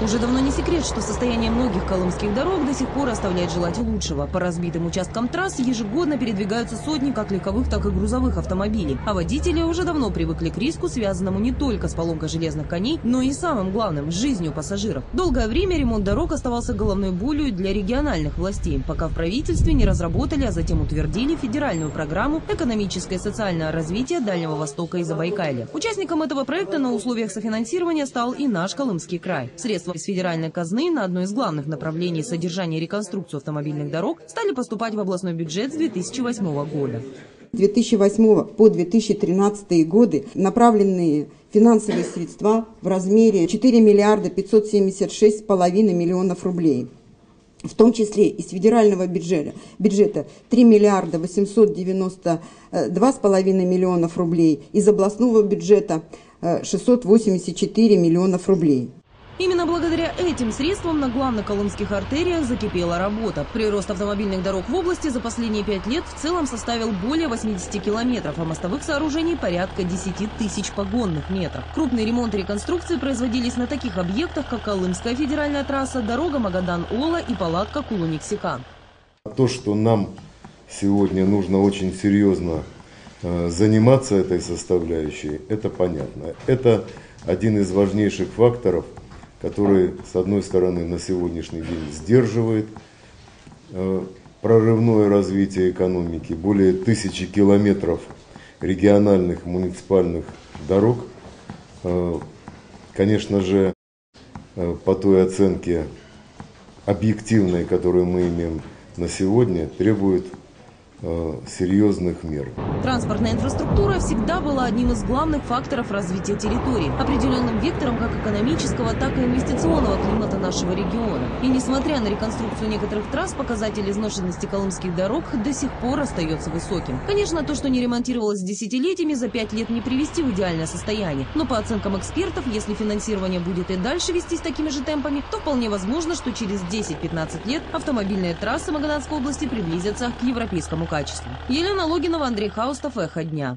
Уже давно не секрет, что состояние многих колымских дорог до сих пор оставляет желать лучшего. По разбитым участкам трасс ежегодно передвигаются сотни как легковых, так и грузовых автомобилей. А водители уже давно привыкли к риску, связанному не только с поломкой железных коней, но и самым главным – жизнью пассажиров. Долгое время ремонт дорог оставался головной болью для региональных властей, пока в правительстве не разработали, а затем утвердили федеральную программу «Экономическое и социальное развитие Дальнего Востока и Забайкалья». Участником этого проекта на условиях софинансирования стал и наш Колымский край. Средства из федеральной казны на одно из главных направлений содержания и реконструкцию автомобильных дорог стали поступать в областной бюджет с 2008 года. С 2008 по 2013 годы направленные финансовые средства в размере 4 миллиарда 576,5 миллионов рублей в том числе из федерального бюджета, бюджета 3 миллиарда 892,5 миллионов рублей, из областного бюджета 684 миллионов рублей. Именно благодаря этим средствам на главных колымских артериях закипела работа. Прирост автомобильных дорог в области за последние пять лет в целом составил более 80 километров, а мостовых сооружений порядка 10 тысяч погонных метров. Крупные ремонты и реконструкции производились на таких объектах, как Колымская федеральная трасса, дорога Магадан-Ола и палатка Кулуник-Сикан. То, что нам сегодня нужно очень серьезно э, заниматься этой составляющей, это понятно. Это один из важнейших факторов – который, с одной стороны, на сегодняшний день сдерживает э, прорывное развитие экономики, более тысячи километров региональных муниципальных дорог. Э, конечно же, э, по той оценке объективной, которую мы имеем на сегодня, требует серьезных мер. Транспортная инфраструктура всегда была одним из главных факторов развития территории, определенным вектором как экономического, так и инвестиционного климата нашего региона. И несмотря на реконструкцию некоторых трасс, показатель изношенности колымских дорог до сих пор остается высоким. Конечно, то, что не ремонтировалось десятилетиями, за пять лет не привести в идеальное состояние. Но по оценкам экспертов, если финансирование будет и дальше вестись такими же темпами, то вполне возможно, что через 10-15 лет автомобильные трассы Магаданской области приблизятся к европейскому качеству. Елена Логинова, Андрей Хаустов, Эхо дня.